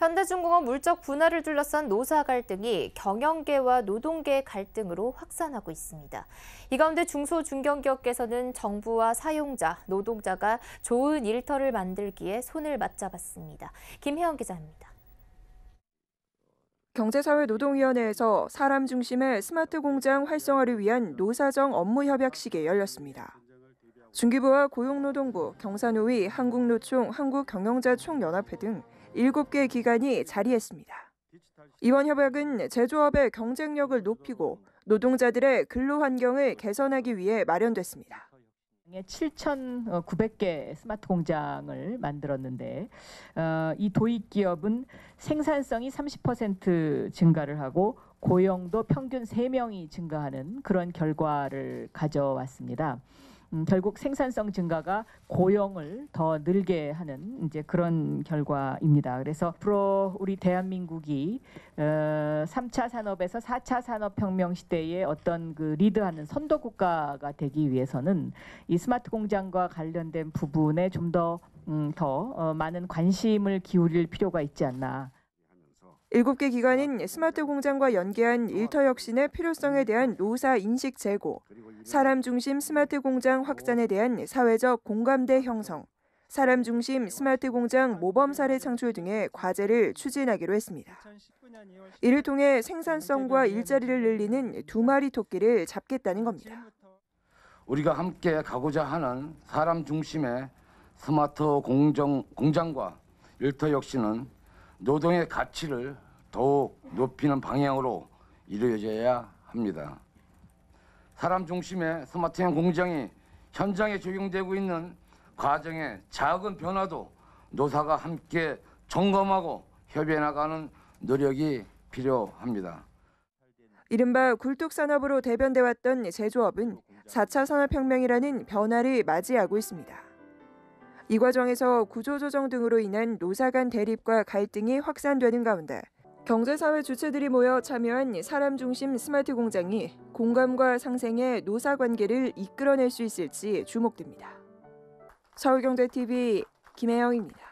현대중공업 물적 분할을 둘러싼 노사 갈등이 경영계와 노동계 갈등으로 확산하고 있습니다. 이 가운데 중소 중견기업계에서는 정부와 사용자, 노동자가 좋은 일터를 만들기에 손을 맞잡았습니다. 김혜영 기자입니다. 경제사회노동위원회에서 사람 중심의 스마트 공장 활성화를 위한 노사정 업무 협약식이 열렸습니다. 중기부와 고용노동부, 경사노위, 한국노총, 한국경영자총연합회 등 7개 기관이 자리했습니다. 이번 협약은 제조업의 경쟁력을 높이고 노동자들의 근로 환경을 개선하기 위해 마련됐습니다. 7,900개 스마트 공장을 만들었는데 어, 이 도입 기업은 생산성이 30% 증가를 하고 고용도 평균 3명이 증가하는 그런 결과를 가져왔습니다. 음, 결국 생산성 증가가 고용을 더 늘게 하는 이제 그런 결과입니다. 그래서 앞으로 우리 대한민국이 어, 3차 산업에서 4차 산업혁명 시대에 어떤 그 리드하는 선도 국가가 되기 위해서는 이 스마트 공장과 관련된 부분에 좀더 음, 더 어, 많은 관심을 기울일 필요가 있지 않나. 7개 기관은 스마트 공장과 연계한 일터 혁신의 필요성에 대한 노사 인식 제고, 사람 중심 스마트 공장 확산에 대한 사회적 공감대 형성, 사람 중심 스마트 공장 모범 사례 창출 등의 과제를 추진하기로 했습니다. 이를 통해 생산성과 일자리를 늘리는 두 마리 토끼를 잡겠다는 겁니다. 우리가 함께 가고자 하는 사람 중심의 스마트 공정, 공장과 일터 혁신은 노동의 가치를 더욱 높이는 방향으로 이루어져야 합니다. 사람 중심의 스마트형 공장이 현장에 적용되고 있는 과정의 작은 변화도 노사가 함께 점검하고 협의해 나가는 노력이 필요합니다. 이른바 굴뚝산업으로 대변돼 왔던 제조업은 4차 산업혁명이라는 변화를 맞이하고 있습니다. 이 과정에서 구조조정 등으로 인한 노사 간 대립과 갈등이 확산되는 가운데 경제사회 주체들이 모여 참여한 사람 중심 스마트 공장이 공감과 상생의 노사 관계를 이끌어낼 수 있을지 주목됩니다. 서울경제TV 김혜영입니다.